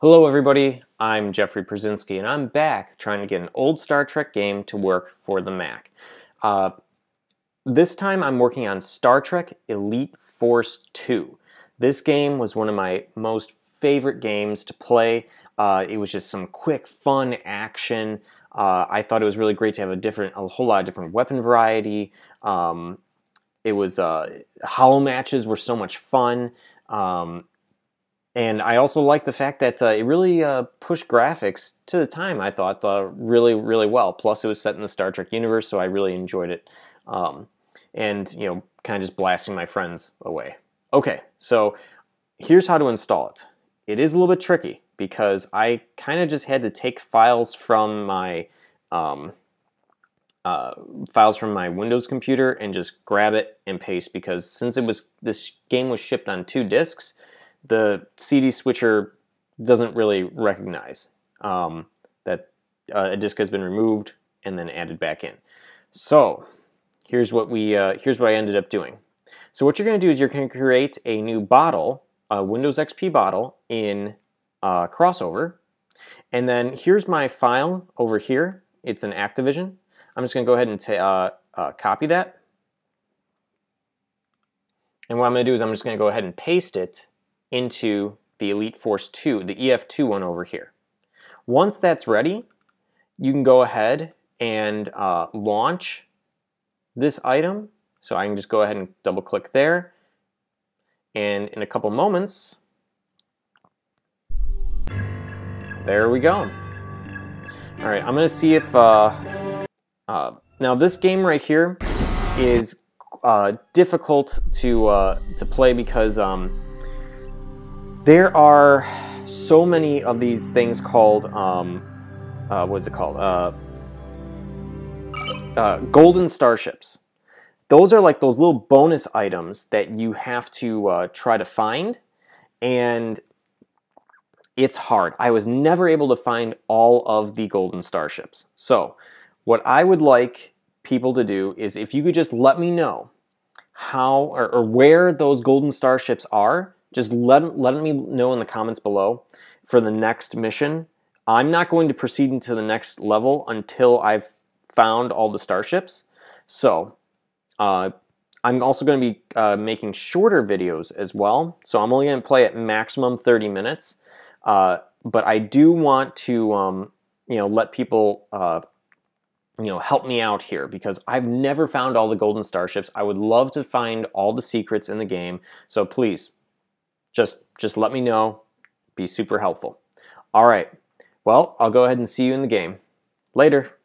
Hello everybody, I'm Jeffrey Przinski and I'm back trying to get an old Star Trek game to work for the Mac. Uh, this time I'm working on Star Trek Elite Force 2. This game was one of my most favorite games to play. Uh, it was just some quick, fun action. Uh, I thought it was really great to have a different, a whole lot of different weapon variety. Um, it was uh, holomatches were so much fun. Um, and I also like the fact that uh, it really uh, pushed graphics to the time, I thought, uh, really, really well. Plus, it was set in the Star Trek universe, so I really enjoyed it. Um, and, you know, kind of just blasting my friends away. Okay, so here's how to install it. It is a little bit tricky because I kind of just had to take files from my um, uh, files from my Windows computer and just grab it and paste because since it was this game was shipped on two discs, the CD switcher doesn't really recognize um, that uh, a disk has been removed and then added back in. So here's what we uh, here's what I ended up doing. So what you're going to do is you're going to create a new bottle, a Windows XP bottle in uh, Crossover, and then here's my file over here. It's an Activision. I'm just going to go ahead and uh, uh, copy that. And what I'm going to do is I'm just going to go ahead and paste it into the Elite Force 2, the EF2 one over here. Once that's ready, you can go ahead and uh, launch this item. So I can just go ahead and double click there. And in a couple moments, there we go. All right, I'm gonna see if, uh, uh, now this game right here is uh, difficult to, uh, to play because um, there are so many of these things called, um, uh, what is it called? Uh, uh, golden starships. Those are like those little bonus items that you have to uh, try to find, and it's hard. I was never able to find all of the golden starships. So, what I would like people to do is if you could just let me know how or, or where those golden starships are, just let, let me know in the comments below for the next mission. I'm not going to proceed into the next level until I've found all the starships. So uh, I'm also going to be uh, making shorter videos as well. So I'm only going to play at maximum 30 minutes. Uh, but I do want to, um, you know, let people, uh, you know, help me out here because I've never found all the golden starships. I would love to find all the secrets in the game. So please, just, just let me know. Be super helpful. All right. Well, I'll go ahead and see you in the game. Later.